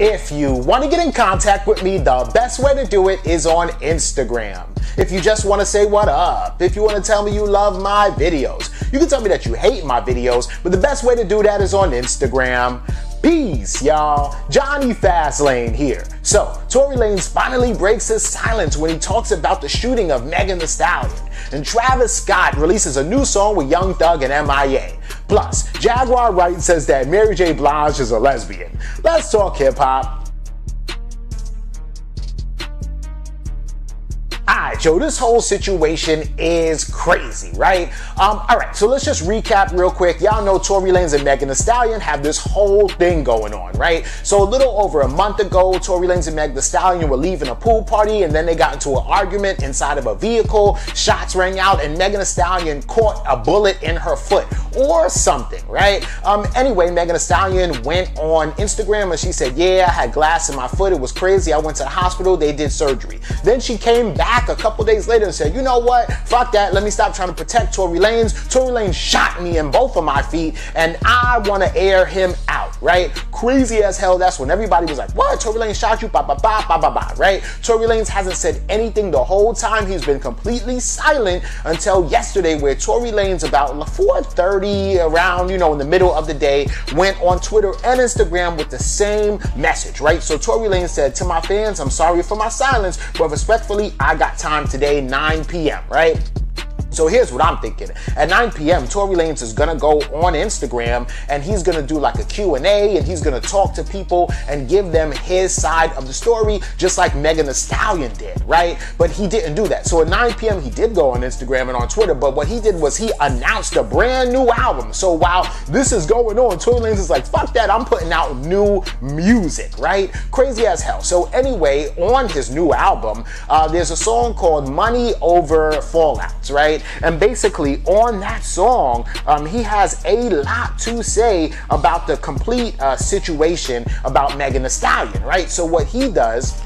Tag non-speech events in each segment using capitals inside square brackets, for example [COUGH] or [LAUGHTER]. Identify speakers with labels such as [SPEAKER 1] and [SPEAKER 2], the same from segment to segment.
[SPEAKER 1] If you want to get in contact with me, the best way to do it is on Instagram. If you just want to say what up, if you want to tell me you love my videos, you can tell me that you hate my videos, but the best way to do that is on Instagram. Peace, y'all. Jonny Fastlane here. So, Tory Lanez finally breaks his silence when he talks about the shooting of Megan Thee Stallion. And Travis Scott releases a new song with Young Thug and MIA. Plus, Jaguar Wright says that Mary J. Blige is a lesbian. Let's talk hip hop. Joe, this whole situation is crazy, right? Um, alright, so let's just recap real quick. Y'all know Tory Lanez and Megan Thee Stallion have this whole thing going on, right? So a little over a month ago, Tory Lanez and Megan Thee Stallion were leaving a pool party and then they got into an argument inside of a vehicle. Shots rang out and Megan Thee Stallion caught a bullet in her foot or something, right? Um, anyway, Megan Thee Stallion went on Instagram and she said, yeah, I had glass in my foot. It was crazy. I went to the hospital. They did surgery. Then she came back a couple days later and said, you know what? Fuck that. Let me stop trying to protect Tory Lanez. Tory Lanez shot me in both of my feet and I want to air him out, right? Crazy as hell. That's when everybody was like, what? Tory Lanez shot you? Ba ba ba ba ba ba, right? Tory Lanez hasn't said anything the whole time. He's been completely silent until yesterday where Tory Lanez about 4.30 around, you know, in the middle of the day went on Twitter and Instagram with the same message, right? So Tory Lane said, to my fans, I'm sorry for my silence, but respectfully, I got time today, 9 p.m., right? So here's what I'm thinking. At 9 p.m., Tory Lanez is gonna go on Instagram and he's gonna do like a Q&A and he's gonna talk to people and give them his side of the story, just like Megan Thee Stallion did, right? But he didn't do that. So at 9 p.m., he did go on Instagram and on Twitter, but what he did was he announced a brand new album. So while this is going on, Tory Lanez is like, fuck that, I'm putting out new music, right? Crazy as hell. So anyway, on his new album, uh, there's a song called Money Over Fallouts, right? And basically, on that song, um, he has a lot to say about the complete uh, situation about Megan Thee Stallion, right? So what he does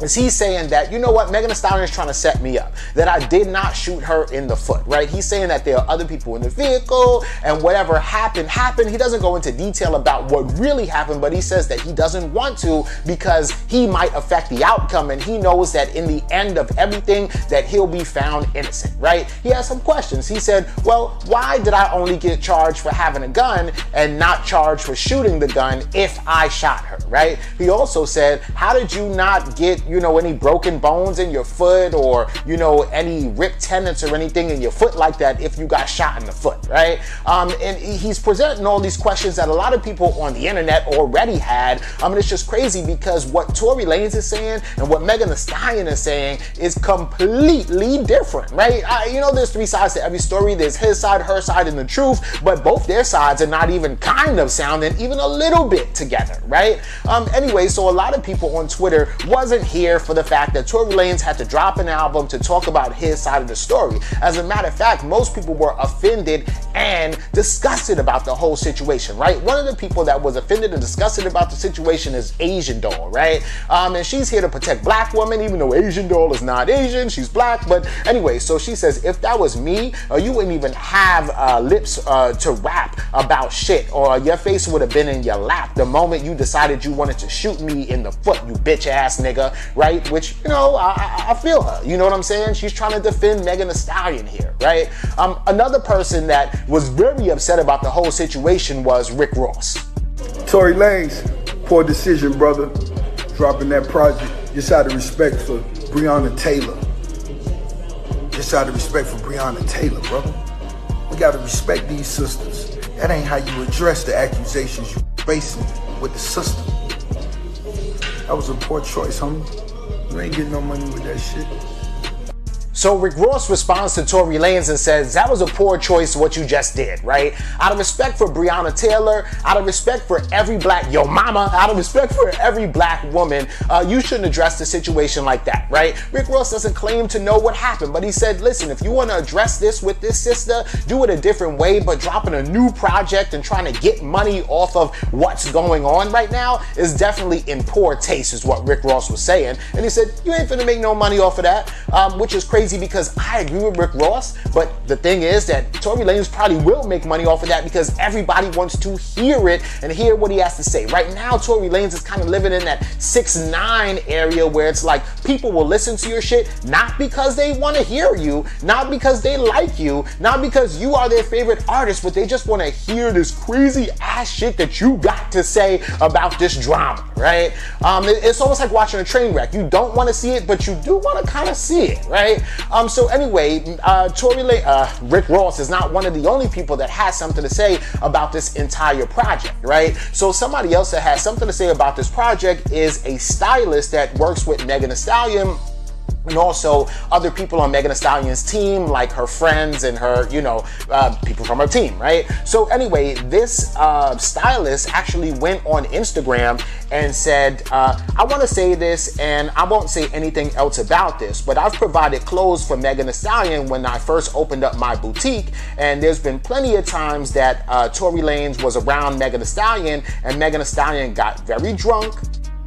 [SPEAKER 1] is he's saying that, you know what, Megan Thee Stallion is trying to set me up, that I did not shoot her in the foot, right? He's saying that there are other people in the vehicle and whatever happened, happened. He doesn't go into detail about what really happened, but he says that he doesn't want to because he might affect the outcome and he knows that in the end of everything that he'll be found innocent, right? He has some questions. He said, well, why did I only get charged for having a gun and not charged for shooting the gun if I shot her, right? He also said, how did you not get you know, any broken bones in your foot or, you know, any ripped tendons or anything in your foot like that if you got shot in the foot, right? Um, and he's presenting all these questions that a lot of people on the internet already had. I mean, it's just crazy because what Tory Lanez is saying and what Megan Thee Stallion is saying is completely different, right? I, you know, there's three sides to every story. There's his side, her side, and the truth, but both their sides are not even kind of sounding even a little bit together, right? Um, anyway, so a lot of people on Twitter wasn't here for the fact that Tory Lanez had to drop an album to talk about his side of the story. As a matter of fact, most people were offended and disgusted about the whole situation, right? One of the people that was offended and disgusted about the situation is Asian Doll, right? Um, and she's here to protect black women, even though Asian Doll is not Asian, she's black. But anyway, so she says, if that was me, uh, you wouldn't even have uh, lips uh, to rap about shit, or your face would have been in your lap the moment you decided you wanted to shoot me in the foot, you bitch ass nigga right? Which, you know, I, I, feel her. You know what I'm saying? She's trying to defend Megan Thee Stallion here, right? Um, another person that was very upset about the whole situation was Rick Ross.
[SPEAKER 2] Tory Lanez, poor decision, brother. Dropping that project. Just out of respect for Breonna Taylor. Just out of respect for Breonna Taylor, brother. We gotta respect these sisters. That ain't how you address the accusations you're facing with the system. That was a poor choice, homie. You ain't getting no money with that shit.
[SPEAKER 1] So Rick Ross responds to Tory Lanez and says, that was a poor choice what you just did, right? Out of respect for Breonna Taylor, out of respect for every black, yo mama, out of respect for every black woman, uh, you shouldn't address the situation like that, right? Rick Ross doesn't claim to know what happened, but he said, listen, if you want to address this with this sister, do it a different way, but dropping a new project and trying to get money off of what's going on right now is definitely in poor taste, is what Rick Ross was saying. And he said, you ain't finna make no money off of that, um, which is crazy crazy because I agree with Rick Ross, but the thing is that Tory Lanez probably will make money off of that because everybody wants to hear it and hear what he has to say. Right now, Tory Lanez is kind of living in that 6 9 area where it's like people will listen to your shit not because they want to hear you, not because they like you, not because you are their favorite artist, but they just want to hear this crazy ass shit that you got to say about this drama, right? Um, it's almost like watching a train wreck. You don't want to see it, but you do want to kind of see it, right? Um, so anyway, uh, Tory Le- uh, Rick Ross is not one of the only people that has something to say about this entire project, right? So somebody else that has something to say about this project is a stylist that works with Megan Thee Stallion and also other people on Megan Thee Stallion's team, like her friends and her, you know, uh, people from her team, right? So anyway, this uh, stylist actually went on Instagram and said, uh, I want to say this, and I won't say anything else about this, but I've provided clothes for Megan Thee Stallion when I first opened up my boutique, and there's been plenty of times that uh, Tory Lanez was around Megan Thee Stallion, and Megan Thee Stallion got very drunk,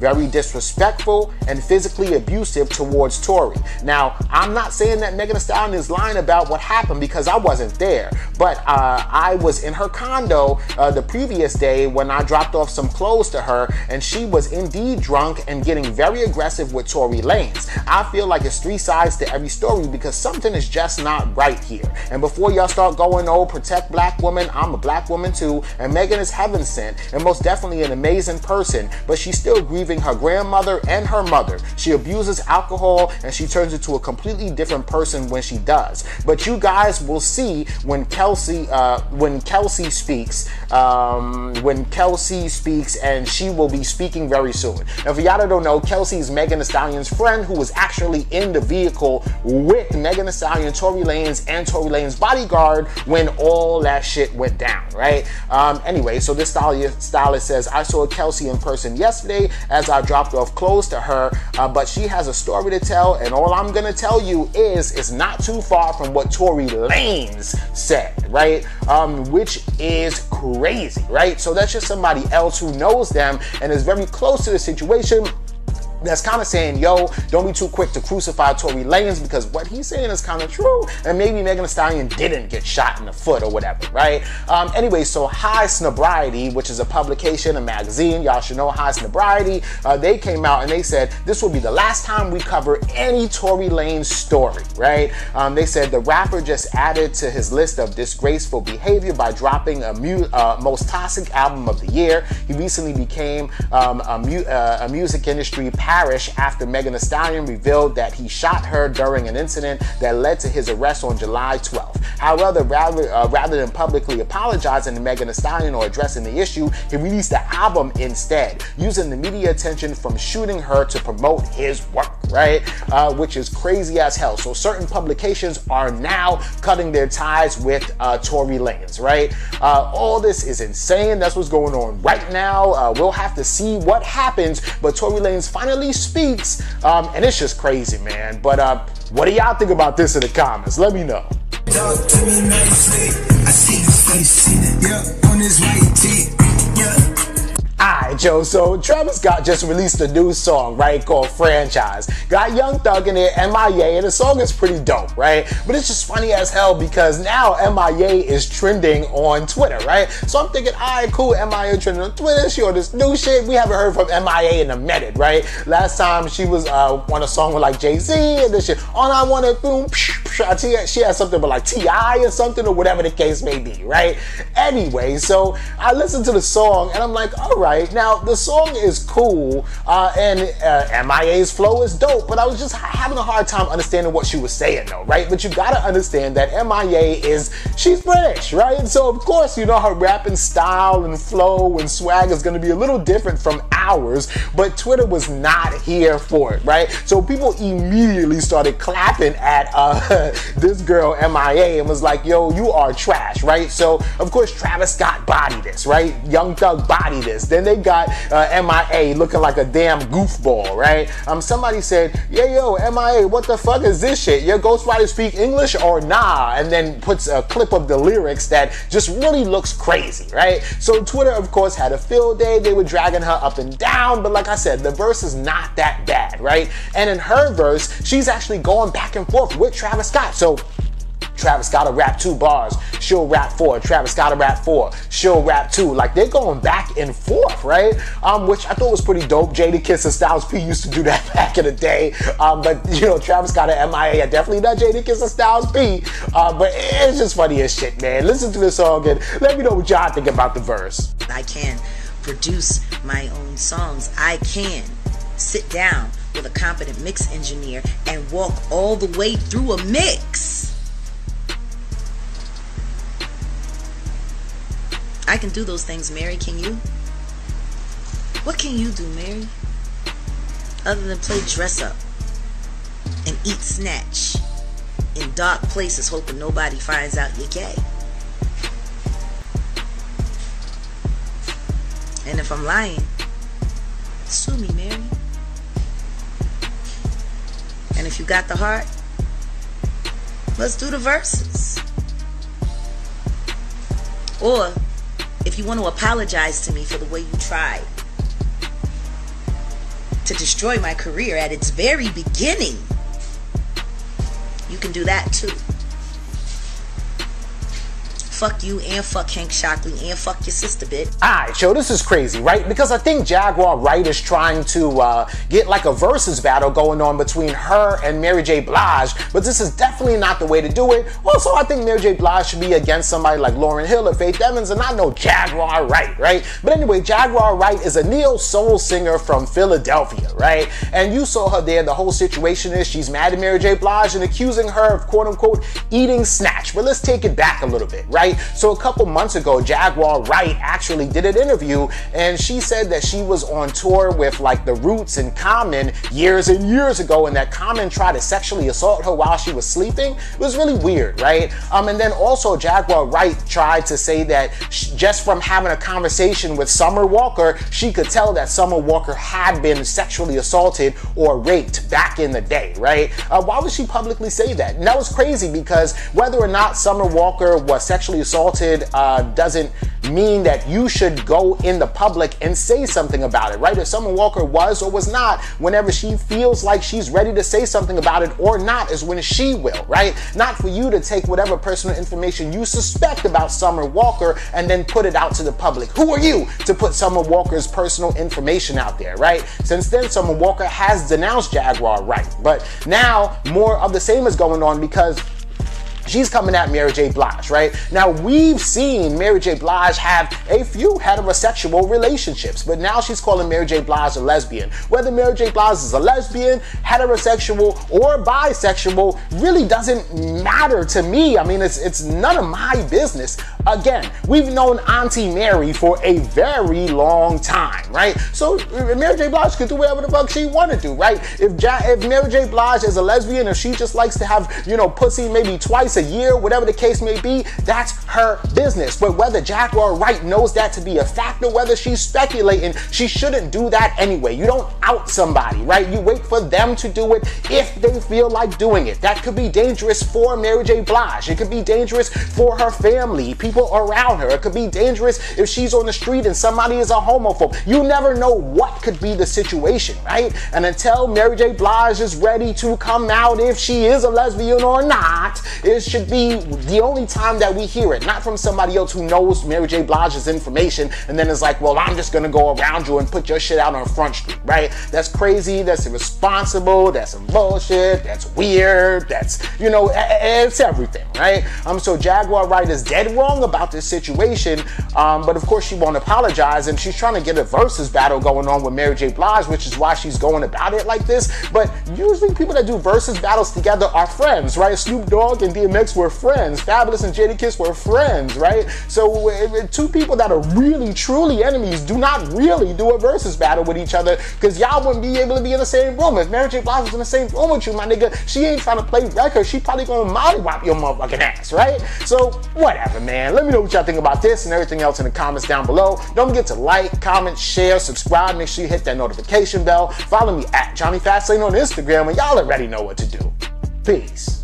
[SPEAKER 1] very disrespectful and physically abusive towards Tory. Now, I'm not saying that Megan Thee Stallion is lying about what happened because I wasn't there, but uh, I was in her condo uh, the previous day when I dropped off some clothes to her, and she was indeed drunk and getting very aggressive with Tory Lanez. I feel like it's three sides to every story because something is just not right here. And before y'all start going, oh, protect black women, I'm a black woman too, and Megan is heaven sent and most definitely an amazing person, but she's still grieving her grandmother and her mother. She abuses alcohol and she turns into a completely different person when she does. But you guys will see when Kelsey, uh, when Kelsey speaks, um, when Kelsey speaks, and she will be speaking very soon. Now, for y'all don't know, Kelsey is Megan Thee Stallion's friend who was actually in the vehicle with Megan Thee Stallion, Tory Lanez, and Tory Lanez bodyguard when all that shit went down, right? Um, anyway, so this stylist says, I saw Kelsey in person yesterday as I dropped off clothes to her, uh, but she has a story to tell, and all I'm gonna tell you is it's not too far from what Tory Lanez said, right? Um, which is crazy, right? So that's just somebody else who knows them and is very close to the situation that's kind of saying, yo, don't be too quick to crucify Tory Lanez because what he's saying is kind of true, and maybe Megan Thee Stallion didn't get shot in the foot or whatever, right? Um, anyway, so Highsnobiety, which is a publication, a magazine, y'all should know Highsnobiety, uh, they came out and they said this will be the last time we cover any Tory Lanez story, right? Um, they said the rapper just added to his list of disgraceful behavior by dropping a mu- uh, most toxic album of the year. He recently became um, a, mu- uh, a music industry parish after Megan Thee Stallion revealed that he shot her during an incident that led to his arrest on July 12th. However, rather, uh, rather than publicly apologizing to Megan Thee Stallion or addressing the issue, he released the album instead, using the media attention from shooting her to promote his work, right? Uh, which is crazy as hell. So certain publications are now cutting their ties with uh, Tory Lanez, right? Uh, all this is insane. That's what's going on right now. Uh, we'll have to see what happens, but Tory Lanez finally speaks, um, and it's just crazy, man. But uh, what do y'all think about this in the comments? Let me know. Alright, Joe. So Travis Scott just released a new song, right, called Franchise. Got Young Thug in it, MIA, and the song is pretty dope, right? But it's just funny as hell because now MIA is trending on Twitter, right? So I'm thinking, alright, cool, MIA trending on Twitter. She on this new shit. We haven't heard from MIA in a minute, right? Last time she was uh, on a song with like Jay Z and this shit. All I wanna boom, she had something with like T.I. or something or whatever the case may be, right? Anyway, so I listened to the song and I'm like, alright right? Now, the song is cool, uh, and uh, MIA's flow is dope, but I was just having a hard time understanding what she was saying, though, right? But you gotta understand that MIA is, she's British, right? So, of course, you know, her rapping style and flow and swag is gonna be a little different from ours, but Twitter was not here for it, right? So, people immediately started clapping at uh, [LAUGHS] this girl MIA and was like, yo, you are trash, right? So, of course, Travis Scott body this, right? Young Thug body this. Then they got uh, MIA looking like a damn goofball, right? Um, somebody said, yeah, yo, MIA, what the fuck is this shit? Your ghostwriter speak English or nah? And then puts a clip of the lyrics that just really looks crazy, right? So Twitter, of course, had a field day. They were dragging her up and down, but like I said, the verse is not that bad, right? And in her verse, she's actually going back and forth with Travis Scott. So Travis Scott rap two bars, she'll rap four. Travis Scott rap four, she'll rap two. Like they're going back and forth, right? Um, which I thought was pretty dope. Jadakiss and Styles P used to do that [LAUGHS] back in the day. Um, but you know, Travis Scott and MIA, definitely not Jadakiss and Styles P. Uh, but it's just funny as shit, man. Listen to this song and let me know what y'all think about the verse.
[SPEAKER 3] I can produce my own songs. I can sit down with a competent mix engineer and walk all the way through a mix. I can do those things, Mary. Can you? What can you do, Mary? Other than play dress up and eat snatch in dark places, hoping nobody finds out you're gay. And if I'm lying, sue me, Mary. And if you got the heart, let's do the verses. Or if you want to apologize to me for the way you tried to destroy my career at its very beginning, you can do that too fuck you and fuck Hank Shocklee and fuck your sister, bitch.
[SPEAKER 1] Alright, yo, this is crazy, right? Because I think Jaguar Wright is trying to uh, get like a versus battle going on between her and Mary J. Blige, but this is definitely not the way to do it. Also, I think Mary J. Blige should be against somebody like Lauryn Hill or Faith Evans, and not know Jaguar Wright, right? But anyway, Jaguar Wright is a neo soul singer from Philadelphia, right? And you saw her there. The whole situation is she's mad at Mary J. Blige and accusing her of quote unquote eating snatch. But let's take it back a little bit, right? Right? So a couple months ago, Jaguar Wright actually did an interview and she said that she was on tour with like the Roots and Common years and years ago and that Common tried to sexually assault her while she was sleeping. It was really weird, right? Um, and then also Jaguar Wright tried to say that just from having a conversation with Summer Walker, she could tell that Summer Walker had been sexually assaulted or raped back in the day, right? Uh, why would she publicly say that? And that was crazy because whether or not Summer Walker was sexually assaulted uh, doesn't mean that you should go in the public and say something about it, right? If Summer Walker was or was not, whenever she feels like she's ready to say something about it or not, is when she will, right? Not for you to take whatever personal information you suspect about Summer Walker and then put it out to the public. Who are you to put Summer Walker's personal information out there, right? Since then, Summer Walker has denounced Jaguar Wright? but now more of the same is going on because she's coming at Mary J. Blige, right? Now, we've seen Mary J. Blige have a few heterosexual relationships, but now she's calling Mary J. Blige a lesbian. Whether Mary J. Blige is a lesbian, heterosexual, or bisexual really doesn't matter to me. I mean, it's, it's none of my business. Again, we've known Auntie Mary for a very long time, right? So Mary J. Blige could do whatever the fuck she want to do, right? If, ja- if Mary J. Blige is a lesbian, if she just likes to have, you know, pussy maybe twice a year, whatever the case may be, that's her business. But whether Jaguar Wright knows that to be a fact or whether she's speculating, she shouldn't do that anyway. You don't out somebody, right? You wait for them to do it if they feel like doing it. That could be dangerous for Mary J. Blige. It could be dangerous for her family, people around her. It could be dangerous if she's on the street and somebody is a homophobe. You never know what could be the situation, right? And until Mary J. Blige is ready to come out if she is a lesbian or not, it should be the only time that we hear it, not from somebody else who knows Mary J. Blige's information and then is like, well, I'm just gonna go around you and put your shit out on Front Street, right? That's crazy, that's irresponsible, that's some bullshit, that's weird, that's, you know, it's everything, right? Um, so Jaguar Wright is dead wrong wrong about this situation, um, but of course she won't apologize, and she's trying to get a versus battle going on with Mary J. Blige, which is why she's going about it like this. But usually people that do versus battles together are friends, right? Snoop Dogg and DMX were friends. Fabolous and Jadakiss were friends, right? So two people that are really truly enemies do not really do a versus battle with each other because y'all wouldn't be able to be in the same room. If Mary J. Blige was in the same room with you, my nigga, she ain't trying to play records. She probably gonna mollywop your motherfucking ass, right? So whatever, man. Let me know what y'all think about this and everything else in the comments down below. Don't forget to like, comment, share, subscribe. Make sure you hit that notification bell. Follow me at Jonny Fastlane on Instagram, and y'all already know what to do. Peace.